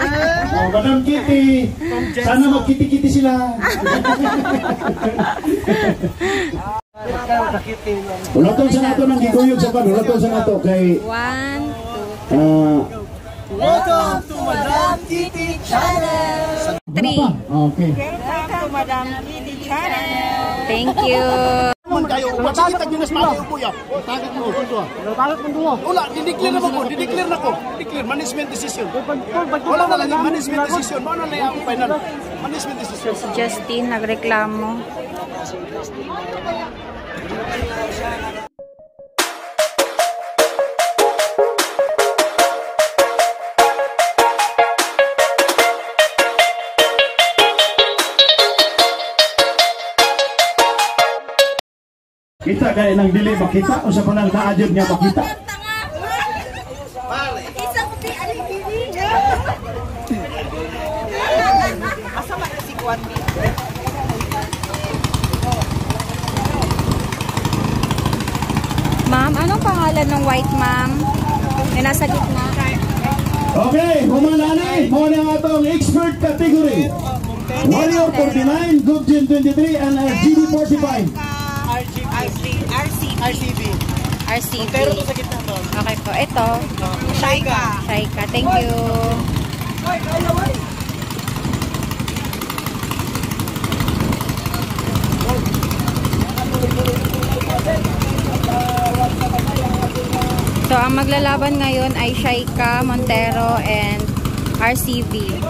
Oh, Madam Kitty. Sana magkiti-kiti sila. Ulaton sa nato ng giguyog sa pan. Ulaton sa nato kay One, two, ah Welcome to Madam Kitty Channel! three. Okay. Welcome to Madam Kitty Channel! Thank you. Man kayo, magsikita nyo na sa mga kuya. Tagat mo, kundo. Tagat mo duwa. Wala, dideclare na ko, dideclare na ko. Declare, management decision. Wala na lang, management decision. Ano na yung final? Management decision. Si Justin nagreklamo. Kita kaya nang dili makita o sa panang naadjud niya makita. Ma'am, anong pangalan ng white ma'am? Yung nasa gitna. Okay, humananay, mo na atong expert category. Warrior 49, Gubjin 23, and RGB 45. RCB. RCB. Pero to sa gitna to. Okay po. Ito. Shaika. Shaika. Thank you. So, ang maglalaban ngayon ay Shaika, Montero, and RCV.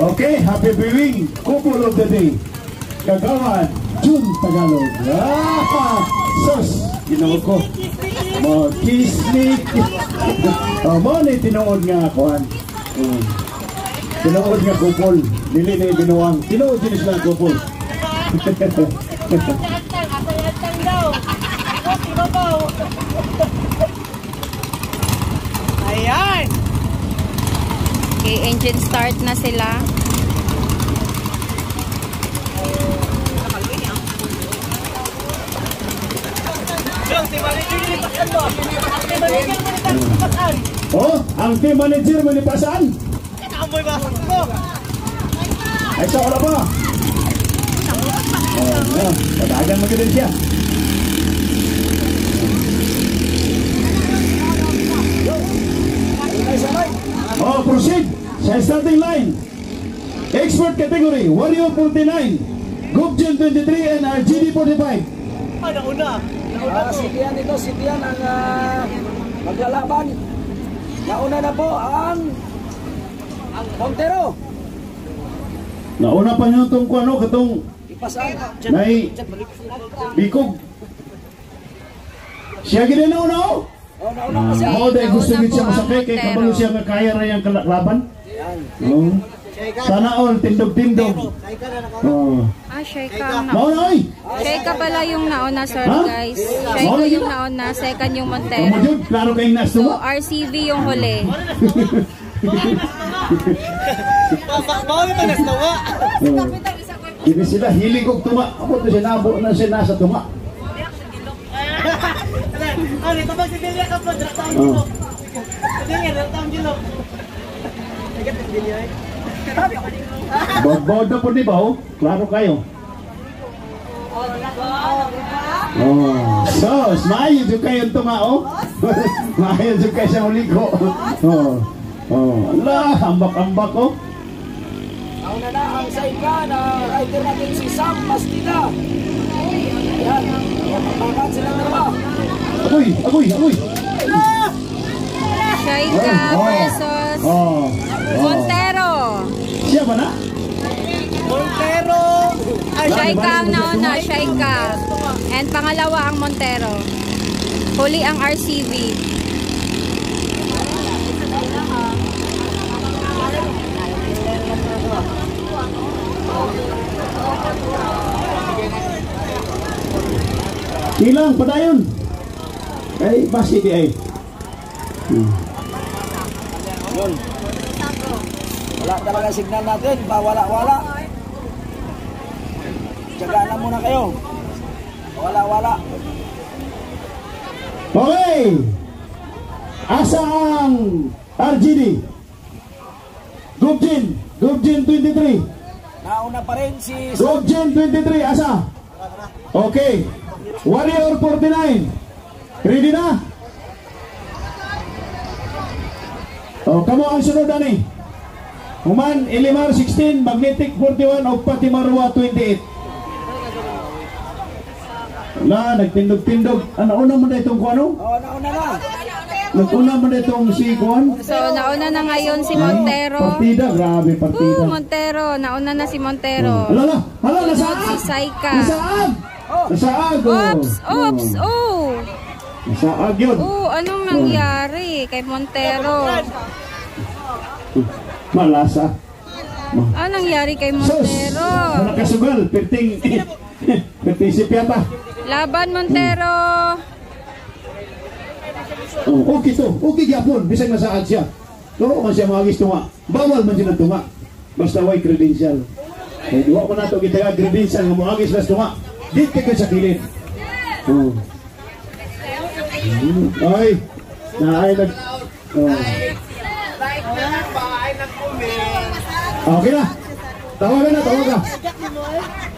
Okay, happy viewing. Couple of the day. Kagawan, June Tagalog. Ah, sus, ginawa ko. Mo, kisnik. oh, mo ni tinuod nga kuhan. Hmm. Tinuod nga kupol. Dili na binuwang. Tinuod din sila kupol. Okay, engine start na sila. Oh, ang team manager manipasan. Amoy ba? Ay, sa wala pa. Oh, no. Padagan mo din siya. 49. expert category, Wario 49, Group Gen 23 and RGD 45. Ah, nauna. Nauna po. Si Tian ito, si Tian ang uh, maglalaban. Nauna na po ang ang Montero. Nauna pa nyo itong kuano, katong itong Nay, Bikog. Siya gina nauna o? Oh, nauna pa siya. Oo, dahil gusto niya siya masakay, kaya kabalo siya rin ang laban. Oh. Sana all tindog-tindog. Oh. Ah, Shaika ang Mao nauna. na oy. Shaika pala yung nauna, sorry Ha? guys. Shaika yung nauna, second yung Montero. jud klaro kay nas So, tuwa. RCV yung huli. Bawal ito nas nawa. Oh. Kini sila hilig og tuma. Amo to siya nabo na siya nasa tuma. Ano, ito ba si Delia ka po? Draktaon Oh. Delia, draktaon gilok. Agad si Delia eh. Bawd-bawd na po di ba oh? Klaro kayo. Oh, so, maayo jud kayo tuma oh. maayo jud kayo sa uliko. Oh. Oh, Allah, ambak-ambak oh. Nauna na ang Saika na rider natin si Sam Bastida. Yan. Papakan sila dalawa. Agoy, agoy, agoy. Shaika Oh. versus Oh. oh. Montero. Siya ba na? Montero! Ay, Shaika ang nauna, Shaika. And pangalawa ang Montero. Huli ang RCV. Ilang padayon. Ay, basi di ay. Hmm. Yun. Wala talaga signal natin. Bawala-wala. Tsagaan lang muna kayo. Wala-wala. Okay. Asa ang RGD? Gubjin. Gubjin 23. Nauna pa rin si Gubjin 23. Asa? Okay. Warrior 49. Ready na? O, kamo ang sunod ani. Human, Elimar 16, Magnetic 41, o Patimarwa 28. Wala, nagtindog-tindog. Ano, una mo na itong kuano? Oh, nauna na. Naguna mo na itong si Kuan? So, nauna na ngayon si Montero. Partida, grabe partida. Montero. Nauna na si Montero. Hala, hala, hala, Sunod nasaag! si Saika. Nasaag, oh. Oops, oops, oh. Nasaag yun. Oh, anong nangyari kay Montero? Malasa. Anong nangyari kay Sus! Montero? Nakasugal, perting, perting si Piata. Laban Montero. Oh, okay to, okay gyapon, bisag nasaag siya. Turo man siya mga tunga. Bawal man siya ng tunga. Basta way credential. Eh, duwa ko na ito kita credential nga mga agis tunga. Dito ko sa kilid. Oh. Ay, naay nag... Oh. Okay na. Tawagan na, tawagan.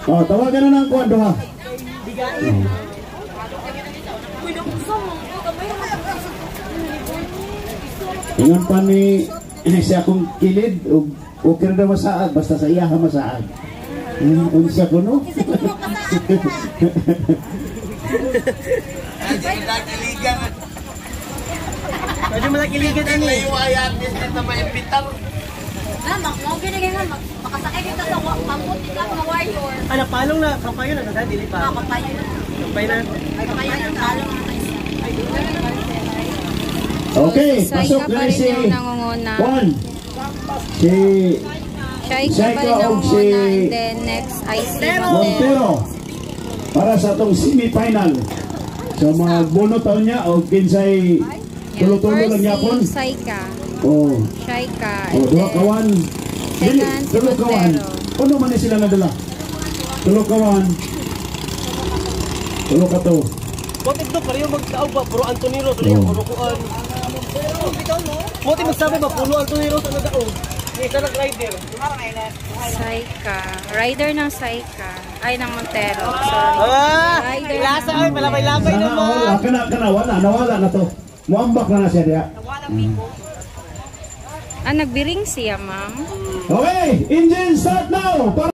Oh, tawagan na ng kuwan duha. Ingon pa ni ini siya akong kilid o okay na masaag basta sa iya ha masaag. Hmm, unsa ko no? Pwede mo nakiligan ani. Namak, mo binigay nga, mak- makasakay kita sa mamuti lang na warrior. Ano palong na kapayo na kada dili pa. Makapayo na. Kapay na. Makapayo na kaisa. Okay, pasok pa na si yung. Juan. Si rin o si Montero. Para sa atong semi-final. So mga bono taon niya o kinsay tulo-tulo lang First yapon. Saika. Oh, Saika. oh duha kawan. Dili, second si tulo kawan. Montero. Ano man sila nadala? Tulo kawan. Tulo ka to. Motiv do pareho magtao ba puro Antonio to niya Oh. puro kuan. Motiv magsabi ba pulo Antonio sa nadao. Isa nag rider. Saika. Rider ng Saika. Ay, ng Montero. Sorry. Ah! Rider Lasa ay malabay-labay Sana naman. wala, kana, kana, wala, nawala na to. Muambak na na siya diya. Ah, nagbiring siya, ma'am. Okay, engine start now!